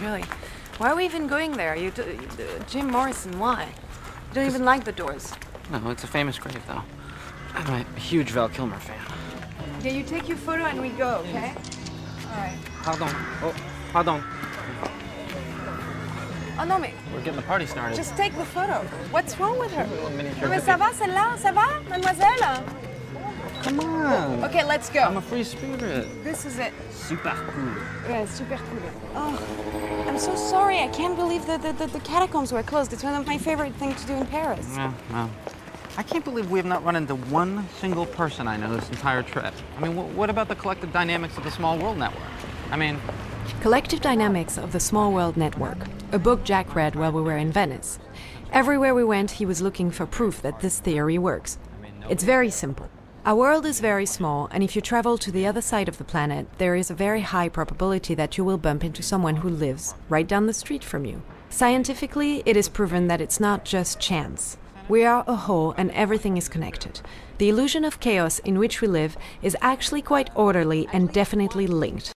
really. Why are we even going there? You, Jim Morrison, why? You don't even like the doors. No, it's a famous grave, though. I'm a huge Val Kilmer fan. Yeah, you take your photo and we go, okay? Alright. Pardon. Oh, pardon. Oh no, mais We're getting the party started. just take the photo. What's wrong with her? little miniature Non, mais ça va, celle-là? Ça va, mademoiselle? Come on. Okay, let's go. I'm a free spirit. This is it. Super cool. Yeah, super cool. Oh, I'm so sorry. I can't believe that the, the, the catacombs were closed. It's one of my favorite things to do in Paris. Yeah, well. I can't believe we have not run into one single person I know this entire trip. I mean, wh- what about the collective dynamics of the small world network? I mean, Collective Dynamics of the Small World Network, a book Jack read while we were in Venice. Everywhere we went, he was looking for proof that this theory works. It's very simple. Our world is very small, and if you travel to the other side of the planet, there is a very high probability that you will bump into someone who lives right down the street from you. Scientifically, it is proven that it's not just chance. We are a whole and everything is connected. The illusion of chaos in which we live is actually quite orderly and definitely linked.